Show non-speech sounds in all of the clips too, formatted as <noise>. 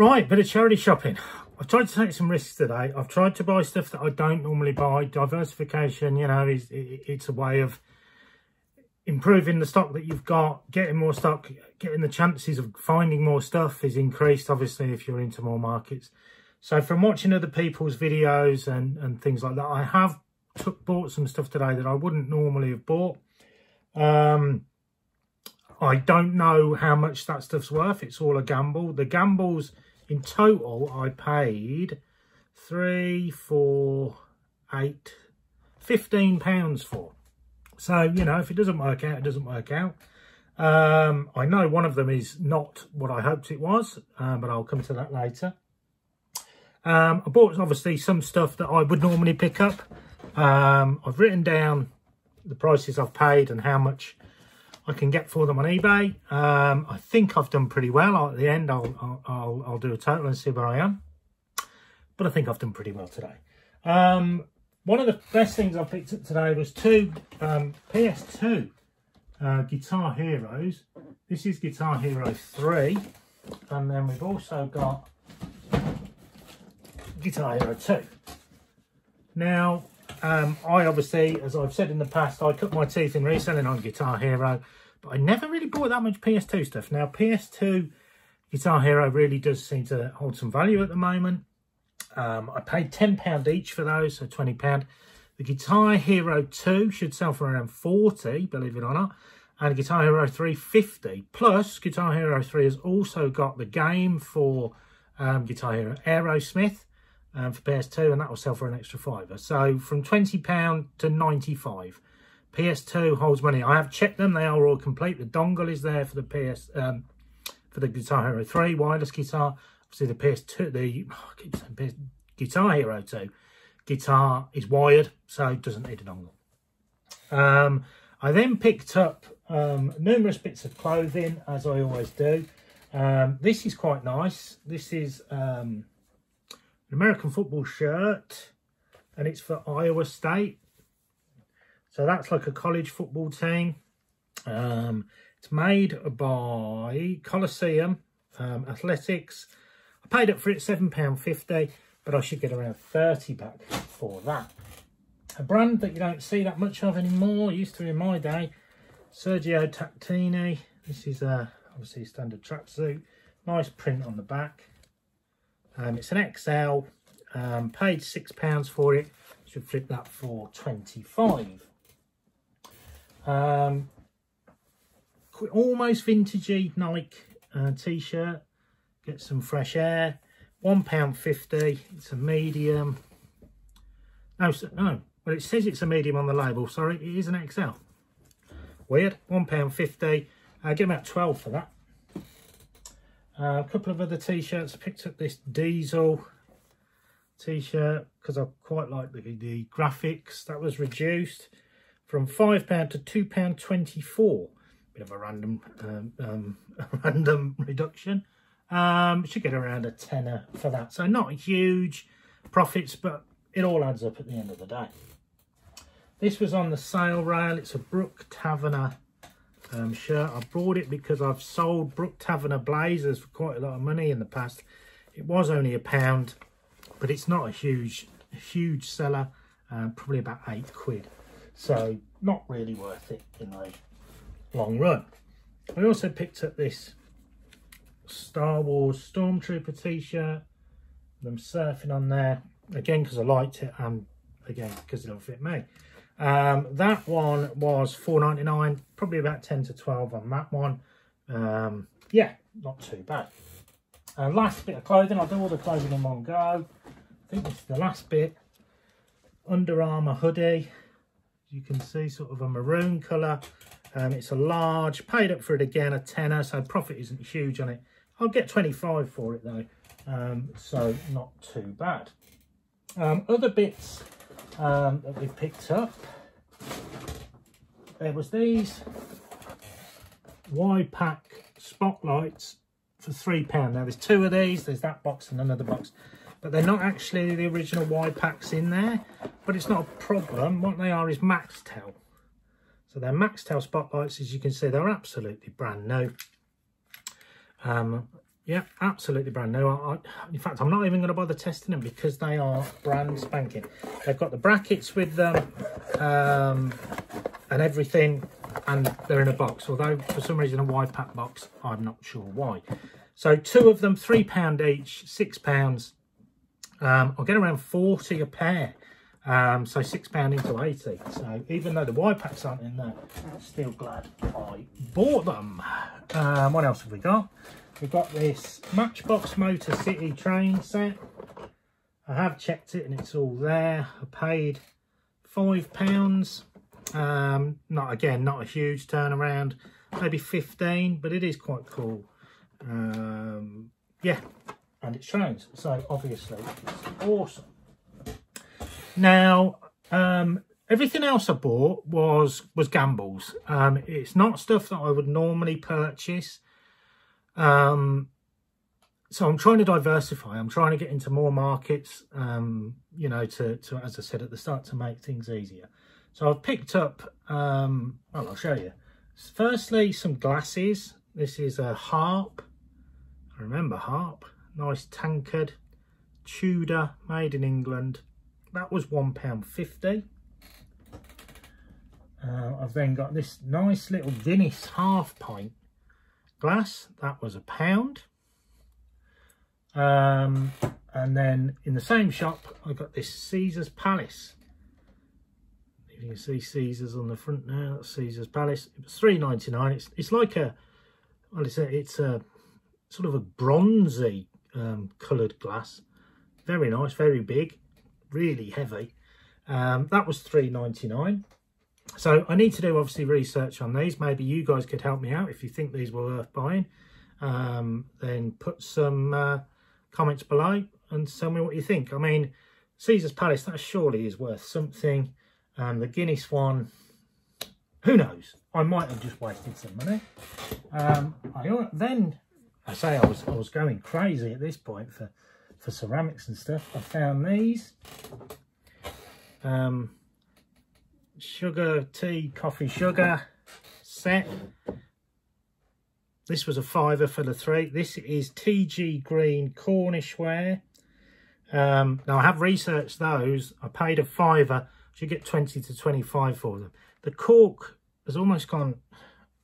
Right, bit of charity shopping. I've tried to take some risks today. I've tried to buy stuff that I don't normally buy. Diversification, you know, is it's a way of improving the stock that you've got, getting more stock, getting the chances of finding more stuff is increased, obviously, if you're into more markets. So from watching other people's videos and, and things like that, I have took, bought some stuff today that I wouldn't normally have bought. Um, I don't know how much that stuff's worth. It's all a gamble. The gambles in total, I paid three, four, eight, fifteen pounds for. So, you know, if it doesn't work out, it doesn't work out. Um, I know one of them is not what I hoped it was, um, but I'll come to that later. Um, I bought obviously some stuff that I would normally pick up. Um, I've written down the prices I've paid and how much I can get for them on eBay. Um, I think I've done pretty well. At the end, I'll, I'll, I'll do a total and see where I am. But I think I've done pretty well today. Um, one of the best things I picked up today was two um, PS2 uh, Guitar Heroes. This is Guitar Hero 3. And then we've also got Guitar Hero 2. Now, um, I obviously, as I've said in the past, I cut my teeth in reselling on Guitar Hero, but I never really bought that much PS2 stuff. Now, PS2 Guitar Hero really does seem to hold some value at the moment. Um, I paid £10 each for those, so £20. The Guitar Hero 2 should sell for around 40 believe it or not. And Guitar Hero 3, 50 Plus, Guitar Hero 3 has also got the game for um, Guitar Hero Aerosmith um, for PS2 and that will sell for an extra fiver. So from £20 to 95 PS2 holds money. I have checked them. They are all complete. The dongle is there for the PS um, for the Guitar Hero 3 wireless guitar. Obviously the PS2, the oh, PS, Guitar Hero 2 guitar is wired, so it doesn't need a dongle. Um, I then picked up um, numerous bits of clothing, as I always do. Um, this is quite nice. This is um, an American football shirt and it's for Iowa State. So that's like a college football team. Um, it's made by Colosseum um, Athletics. I paid up for it £7.50, but I should get around 30 back for that. A brand that you don't see that much of anymore, used to in my day, Sergio Tacchini. This is a, obviously a standard tracksuit. Nice print on the back. Um, it's an XL, um, paid £6 for it. Should flip that for 25 um, Almost vintagey Nike uh, t-shirt. Get some fresh air. £1.50. It's a medium. No, no. Well, it says it's a medium on the label. Sorry, it is an XL. Weird. £1.50. I uh, get about 12 for that. Uh, a couple of other t-shirts. Picked up this Diesel t-shirt because I quite like the, the graphics. That was reduced from £5 to £2.24. Bit of a random um, um, <laughs> a random reduction. Um, should get around a tenner for that. So not huge profits, but it all adds up at the end of the day. This was on the sale rail. It's a Brook Taverner um, shirt. I bought it because I've sold Brook Taverner blazers for quite a lot of money in the past. It was only a pound, but it's not a huge, huge seller. Uh, probably about eight quid. So not really worth it in the long run. I also picked up this Star Wars Stormtrooper t-shirt. I'm surfing on there again because I liked it and again because it'll fit me. Um, that one was 4.99, probably about 10 to 12 on that one. Um, yeah, not too bad. Uh, last bit of clothing, I'll do all the clothing in one go. I think this is the last bit. Under Armour hoodie. You can see sort of a maroon colour. Um, it's a large, paid up for it again, a tenner, so profit isn't huge on it. I'll get 25 for it though, um, so not too bad. Um, other bits um, that we picked up. There was these Wipac spotlights for three pound. Now there's two of these. There's that box and another box, but they're not actually the original Wipacs in there. But it's not a problem. What they are is Maxtel. So they're Maxtel spotlights. As you can see, they're absolutely brand new. Um, Yeah, absolutely brand new. I, I, in fact, I'm not even going to bother testing them because they are brand spanking. They've got the brackets with them um, and everything, and they're in a box. Although for some reason a Wipac box, I'm not sure why. So two of them, three pound each, six pounds. Um, I'll get around 40 a pair. Um, so six pound into 80. So even though the Wipacs aren't in there, still glad I bought them. Um, what else have we got? We've got this Matchbox Motor City train set. I have checked it and it's all there. I paid five pounds. Um, not again, not a huge turnaround, maybe 15, but it is quite cool. Um, yeah, and it trains, so obviously it's awesome. Now, um, everything else I bought was was gambles. Um, it's not stuff that I would normally purchase. Um, so I'm trying to diversify. I'm trying to get into more markets, um, you know, to, to, as I said at the start, to make things easier. So I've picked up, um, well, I'll show you. Firstly, some glasses. This is a harp. I remember harp. Nice tankard. Tudor, made in England. That was £1.50. Uh, I've then got this nice little Guinness half pint glass. That was a pound. Um, and then in the same shop, I got this Caesar's Palace. You can see Caesar's on the front now. Caesar's Palace. It was three ninety nine. It's it's like a well, it's a it's a sort of a bronzy um, coloured glass. Very nice, very big, really heavy. Um, that was three ninety nine. So I need to do obviously research on these. Maybe you guys could help me out if you think these were worth buying. Um, then put some uh, comments below and tell me what you think. I mean, Caesar's Palace, that surely is worth something. Um, the Guinness one, who knows? I might have just wasted some money. Um, I then, I say I was I was going crazy at this point for for ceramics and stuff. I found these. Um, sugar tea coffee sugar set. This was a fiver for the three. This is tg green cornish ware. Um, now i have researched those. I paid a fiver. You get 20 to 25 for them. The cork has almost gone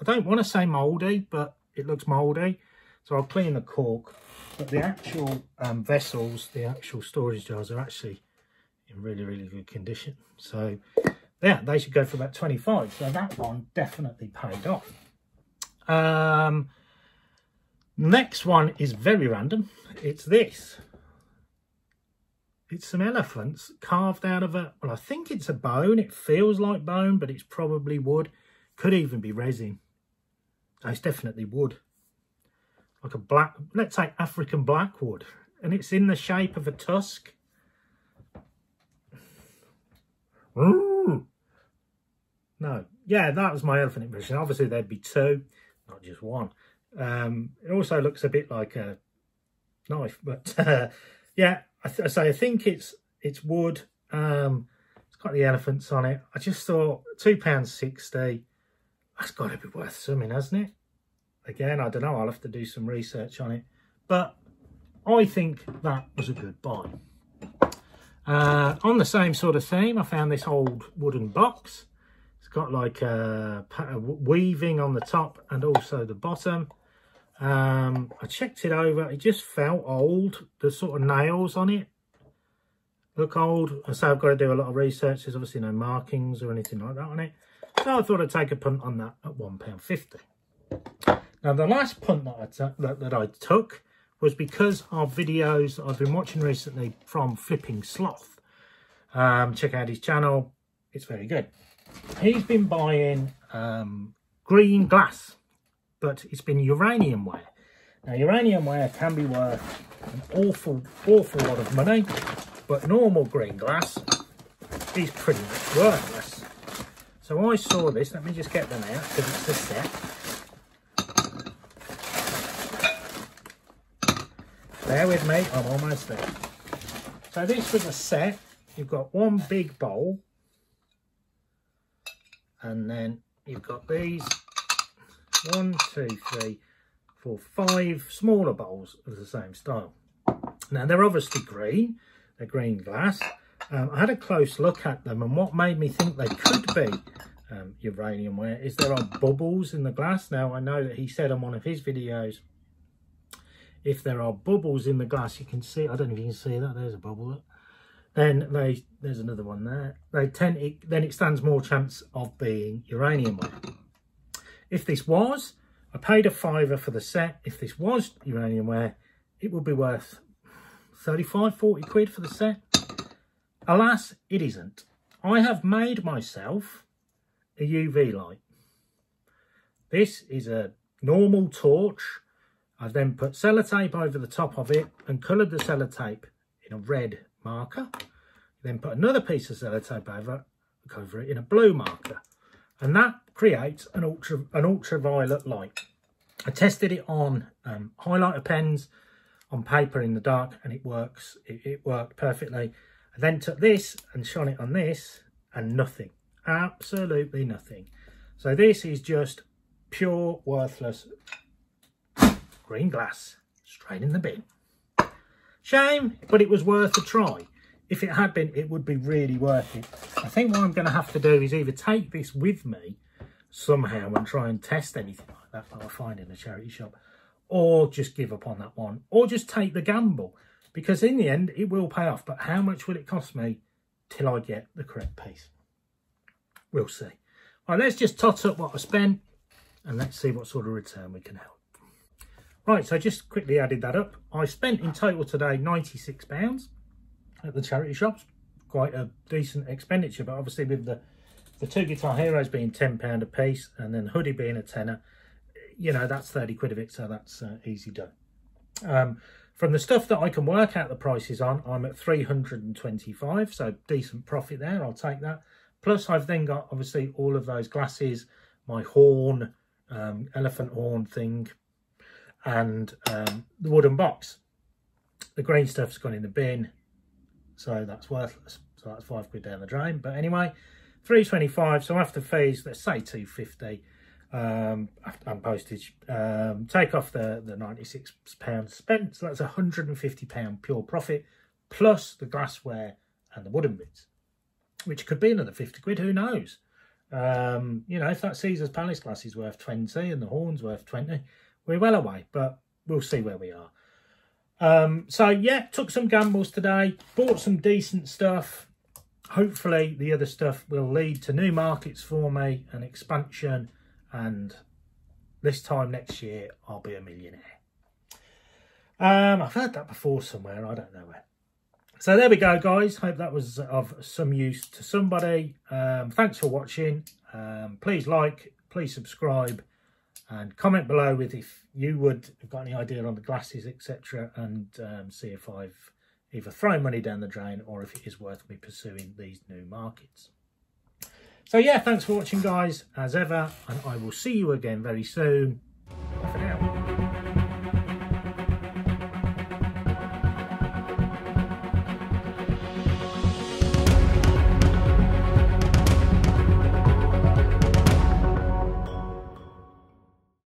i don't want to say moldy but it looks moldy so i'll clean the cork but the actual um, vessels the actual storage jars are actually in really really good condition so yeah, they should go for about 25. So that one definitely paid off. Um, next one is very random. It's this. It's some elephants carved out of a, well, I think it's a bone. It feels like bone, but it's probably wood. Could even be resin. It's definitely wood. Like a black, let's say African blackwood. And it's in the shape of a tusk. No. Yeah, that was my elephant impression. Obviously, there'd be two, not just one. Um, it also looks a bit like a knife, but <laughs> uh, yeah, I, I, say I think it's it's wood. Um, it's got the elephants on it. I just thought two pounds sixty. That's got to be worth something, hasn't it? Again, I don't know. I'll have to do some research on it, but I think that was a good buy. Uh, on the same sort of theme, I found this old wooden box It's got like a, a, weaving on the top and also the bottom. Um, I checked it over. It just felt old. The sort of nails on it look old. So I've got to do a lot of research. There's obviously no markings or anything like that on it. So I thought I'd take a punt on that at £1.50. Now the last punt that I, that, that I took was because of videos I've been watching recently from Flipping Sloth. Um, check out his channel. It's very good he's been buying um, green glass, but it's been uranium ware. Now, uranium ware can be worth an awful, awful lot of money, but normal green glass is pretty much worthless. So I saw this, let me just get them out because it's a set. Bear with me, I'm almost there. So this was a set. You've got one big bowl and then you've got these one two three for five smaller bowls of the same style. Now they're obviously green, they're green glass. Um, I had a close look at them and what made me think they could be um, uranium ware is there are bubbles in the glass. Now I know that he said on one of his videos, if there are bubbles in the glass, you can see, I don't know if you can see that, there's a bubble. Then they, there's another one there. They tend, it, then it stands more chance of being uranium ware. If this was, I paid a fiver for the set. If this was uranium ware, it would be worth 35, 40 quid for the set. Alas, it isn't. I have made myself a UV light. This is a normal torch. I've then put sellotape over the top of it and coloured the sellotape in a red marker. Then put another piece of sellotape over, over it in a blue marker. And that creates an ultra an ultraviolet light. I tested it on um, highlighter pens, on paper in the dark, and it works. It, it worked perfectly. I then took this and shone it on this, and nothing. Absolutely nothing. So this is just pure, worthless green glass straight in the bin. Shame, but it was worth a try. If it had been, it would be really worth it. I think what I'm going to have to do is either take this with me somehow and try and test anything like that that I find in a charity shop, or just give up on that one, or just take the gamble. Because in the end, it will pay off. But how much will it cost me till I get the correct piece? We'll see. All right, let's just tot up what I spent and let's see what sort of return we can help. Right, so just quickly added that up. I spent in total today £96 at the charity shops. Quite a decent expenditure, but obviously with the, the two Guitar Heroes being £10 a piece and then hoodie being a tenner, you know, that's 30 quid of it, so that's uh, easy done. Um, from the stuff that I can work out the prices on, I'm at 325, so decent profit there, I'll take that. Plus I've then got obviously all of those glasses, my horn, um, elephant horn thing, and um, the wooden box. The green stuff's gone in the bin, so that's worthless. So that's five quid down the drain. But anyway, 325. So after fees, let's say 250 um, and postage. Um, take off the, the 96 pounds spent. So that's 150 pound pure profit plus the glassware and the wooden bits, which could be another 50 quid. Who knows? Um, you know, if that Caesar's Palace glass is worth 20 and the horn's worth 20, we're well away, but we'll see where we are. Um, so, yeah, took some gambles today, bought some decent stuff. Hopefully, the other stuff will lead to new markets for me and expansion. And this time next year, I'll be a millionaire. Um, I've heard that before somewhere. I don't know where. So there we go, guys. Hope that was of some use to somebody. Um, thanks for watching. Um, please like, please subscribe and comment below with if you would have got any idea on the glasses etc and um, see if I've either thrown money down the drain or if it is worth me pursuing these new markets. So yeah, thanks for watching guys as ever and I will see you again very soon.